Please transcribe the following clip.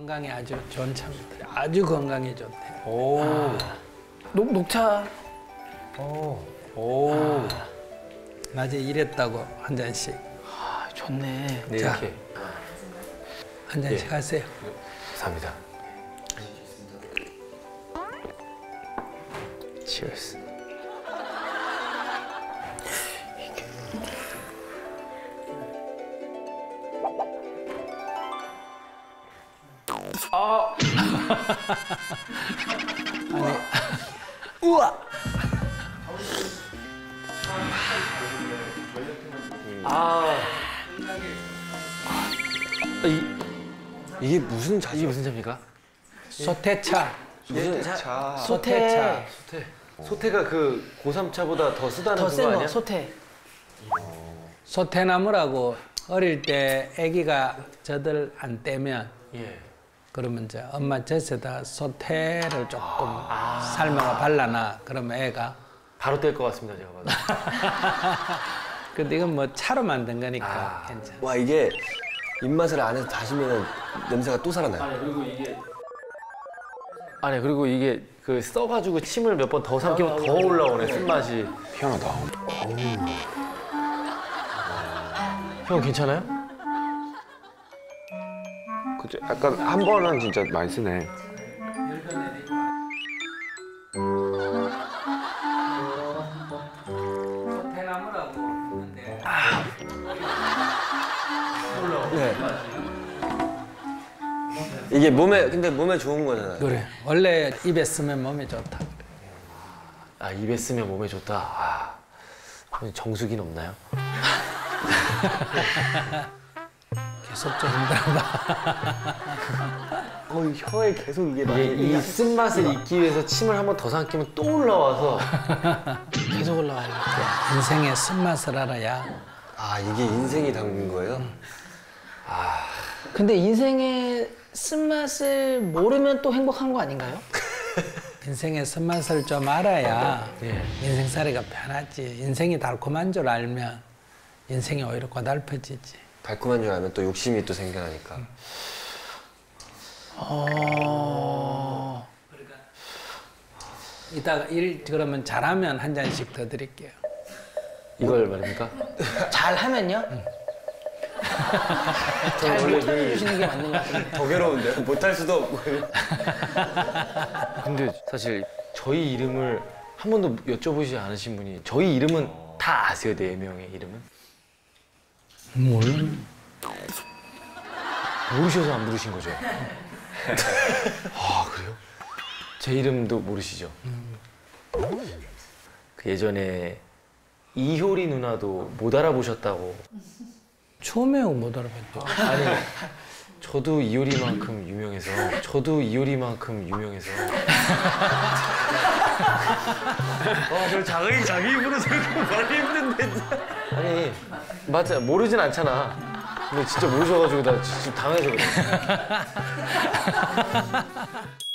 건강에 아주 좋은 차입니다. 아주 건강에 좋대. 오. 녹, 녹차 오. 오. 낮에 일했다고 한 잔씩 아, 좋네. 네, 자. 이렇게. 한 잔씩 예. 하세요. 감사합니다. 치얼스. 우와. 아. 이, 이게 무슨 차? 이게 무슨 차입니까? 소태차. 무슨 차? 소태차. 소태. 소태가 그 고3 차보다 더 쓰다는 더 그거 아니야? 소태. 소태나무라고 어릴 때 아기가 젖을 안 떼면 예. 그러면 이제 엄마 젖에다 소태를 조금 삶아가 발라놔. 그러면 애가 바로 뗄것 같습니다, 제가 봐도. 근데 이건 뭐 차로 만든 거니까 아. 괜찮아. 와 이게 입맛을 안에서 다시면 냄새가 또 살아나요. 그리고 이게 아니 그리고 이게 그 써가지고 침을 몇 번 더 삼키면 더 올라오네 쓴맛이 희한하다. 형 괜찮아요? 약간 한 번은 진짜 많이 쓰네. 네. 이게 몸에 근데 몸에 좋은 거잖아요. 그래. 원래 입에 쓰면 몸에 좋다. 아 입에 쓰면 몸에 좋다 아, 정수기는 없나요? 계속 좀 힘들어봐. 어, 혀에 계속 이게 이게 많이 이 쓴맛을 잊기 위해서 침을 한 번 더 삼키면 또 올라와서 계속 올라와요. 인생의 쓴맛을 알아야 아 이게 인생이 담긴 거예요? 근데 인생의 쓴맛을 모르면 또 행복한 거 아닌가요? 인생의 쓴맛을 좀 알아야 예. 인생살이가 편하지. 인생이 달콤한 줄 알면 인생이 오히려 고달퍼지지. 달콤한 줄 알면 또 욕심이 또 생겨나니까. 어... 이따가 일 그러면 잘하면 한 잔씩 더 드릴게요. 이걸 말입니까? 잘 하면요? 잘 못해주시는 게 맞는 것 같은데. 더 괴로운데 못할 수도 없고. 근데 사실 저희 이름을 한 번도 여쭤보지 않으신 분이 저희 이름은 다 아세요 네 명의 이름은? 몰라. 모르셔서 안 부르신 거죠? 아 그래요? 제 이름도 모르시죠? 그 예전에 이효리 누나도 못 알아보셨다고 처음에 못 알아봤죠. 아니 저도 이효리만큼 유명해서 저도 이효리만큼 유명해서 아저 자기 자기 입으로 생각 말이 힘든데. 아니 맞아. 모르진 않잖아. 근데 진짜 모르셔가지고 나 지금 당해서 그래